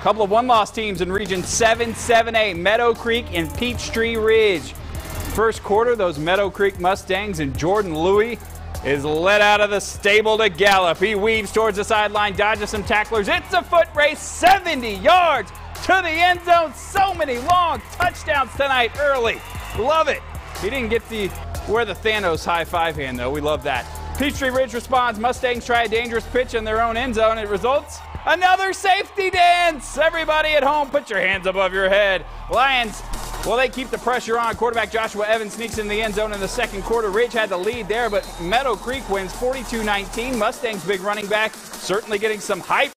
Couple of one-loss teams in Region 7 7A, Meadowcreek and Peachtree Ridge. First quarter, those Meadowcreek Mustangs and Jordan Louie is led out of the stable to gallop. He weaves towards the sideline, dodges some tacklers. It's a foot race, 70 yards to the end zone. So many long touchdowns tonight early. Love it. He didn't get the where the Thanos high five hand though. We love that. Peachtree Ridge responds. Mustangs try a dangerous pitch in their own end zone. It results Another safety dance. Everybody at home, put your hands above your head. Lions, well, they keep the pressure on. Quarterback Joshua Evans sneaks in the end zone in the second quarter. Ridge had the lead there, but Meadowcreek wins 42 19. Mustangs' big running back certainly getting some hype.